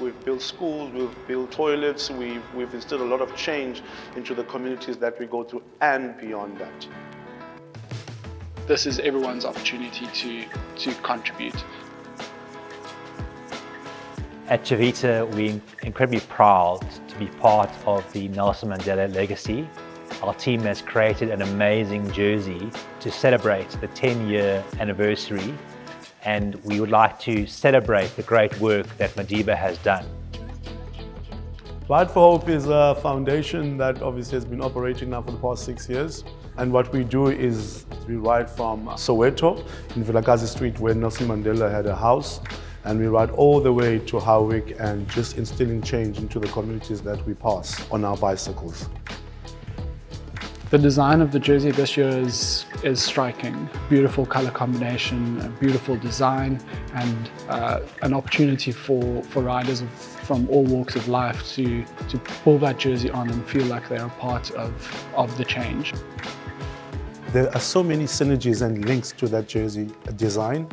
we've built schools, we've built toilets, we've, we've instilled a lot of change into the communities that we go to and beyond that. This is everyone's opportunity to, to contribute. At Ciovita, we're incredibly proud to be part of the Nelson Mandela legacy. Our team has created an amazing jersey to celebrate the 10-year anniversary and we would like to celebrate the great work that Madiba has done. Ride for Hope is a foundation that obviously has been operating now for the past six years. And what we do is we ride from Soweto in Vilakazi Street where Nelson Mandela had a house and we ride all the way to Howick and just instilling change into the communities that we pass on our bicycles. The design of the jersey this year is, is striking. Beautiful color combination, beautiful design, and uh, an opportunity for, for riders from all walks of life to, to pull that jersey on and feel like they're a part of, of the change. There are so many synergies and links to that jersey design.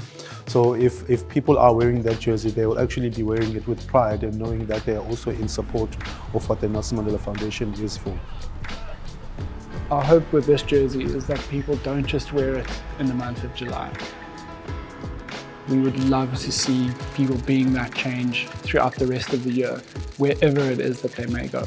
So if, if people are wearing that jersey, they will actually be wearing it with pride and knowing that they are also in support of what the Nelson Mandela Foundation is for. Our hope with this jersey is that people don't just wear it in the month of July. We would love to see people being that change throughout the rest of the year, wherever it is that they may go.